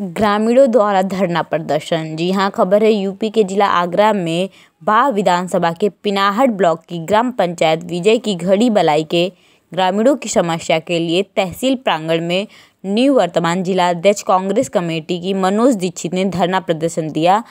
ग्रामीणों द्वारा धरना प्रदर्शन। जी हाँ खबर है, यूपी के जिला आगरा में बा विधानसभा के पिनाहट ब्लॉक की ग्राम पंचायत विजय की घड़ी बलाई के ग्रामीणों की समस्या के लिए तहसील प्रांगण में न्यू वर्तमान जिला अध्यक्ष कांग्रेस कमेटी की मनोज दीक्षित ने धरना प्रदर्शन दिया।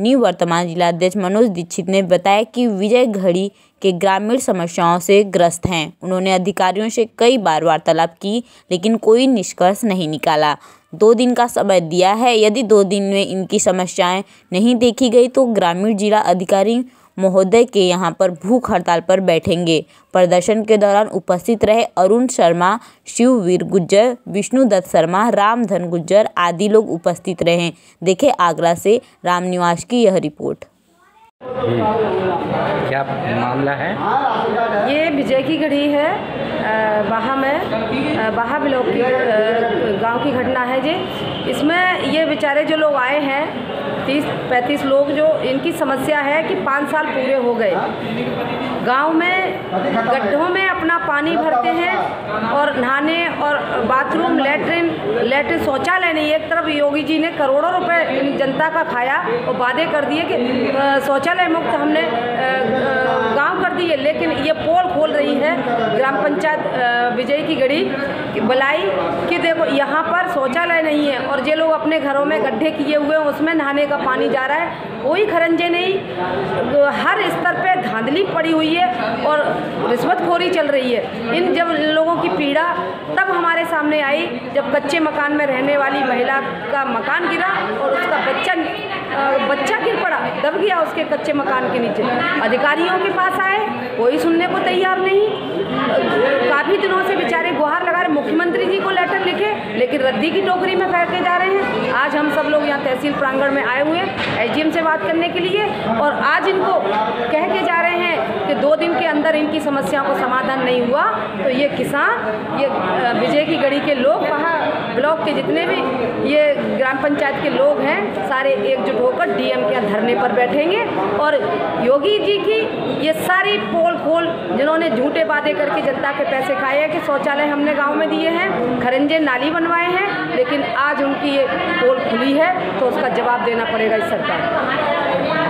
न्यू वर्तमान जिला अध्यक्ष मनोज दीक्षित ने बताया कि विजय घड़ी के ग्रामीण समस्याओं से ग्रस्त हैं। उन्होंने अधिकारियों से कई बार वार्तालाप की, लेकिन कोई निष्कर्ष नहीं निकाला। दो दिन का समय दिया है। यदि दो दिन में इनकी समस्याएँ नहीं देखी गई तो ग्रामीण जिला अधिकारी महोदय के यहाँ पर भूख हड़ताल पर बैठेंगे। प्रदर्शन के दौरान उपस्थित रहे अरुण शर्मा शिववीर गुज्जर विष्णुदत्त शर्मा रामधन गुज्जर आदि लोग उपस्थित रहे। देखे आगरा से रामनिवास की यह रिपोर्ट। क्या मामला है? ये विजय की घड़ी है। बाहा में बाहा ब्लॉक की गाँव की घटना है जी। इसमें ये बेचारे जो लोग आए हैं, तीस, पैंतीस लोग जो, इनकी समस्या है कि पाँच साल पूरे हो गए। गाँव में, गड्ढों में अपना पानी भरते हैं और नहाने और बाथरूम, लेटरिन लेटरिन शौचालय नहीं, एक तरफ़ योगी जी ने करोड़ों रुपए जनता का खाया और वादे कर दिए कि शौचालय मुक्त हमने गाँव कर दिए। लेकिन ये पोल खोल रही है ग्राम पंचायत विजय की गढ़ी। बलाई कि देखो, यहाँ पर शौचालय नहीं है और ये लोग अपने घरों में गड्ढे किए हुए हैं, उसमें नहाने का पानी जा रहा है, कोई खरंजे नहीं। हर स्तर पे धांधली पड़ी हुई है और रिश्वतखोरी चल रही है। इन जब लोगों की पीड़ा तब हमारे सामने आई, जब कच्चे मकान में रहने वाली महिला का मकान गिरा और उसका बच्चा बच्चा गिर पड़ा, दब गया उसके कच्चे मकान के नीचे। अधिकारियों के पास आए, कोई सुनने को तैयार नहीं। काफ़ी दिनों से बेचारे गुहार लगा मुख्यमंत्री जी को लेटर लिखे, लेकिन रद्दी की टोकरी में फेंके जा रहे हैं। आज हम सब लोग यहाँ तहसील प्रांगण में आए हुए हैं एसडीएम से बात करने के लिए, और आज इनको कह के जा रहे हैं कि दो दिन के अंदर इनकी समस्याओं को समाधान नहीं हुआ तो ये किसान, ये विजय की गढ़ी के लोग ब्लॉक के जितने भी ये ग्राम पंचायत के लोग हैं, सारे एकजुट होकर डीएम के धरने पर बैठेंगे। और योगी जी की ये सारी पोल खोल जिन्होंने झूठे वादे करके जनता के पैसे खाए हैं कि शौचालय हमने गाँव में दिए हैं, खरंजे नाली बनवाए हैं, लेकिन आज उनकी ये पोल खुली है तो उसका जवाब देना पड़ेगा इस सरकार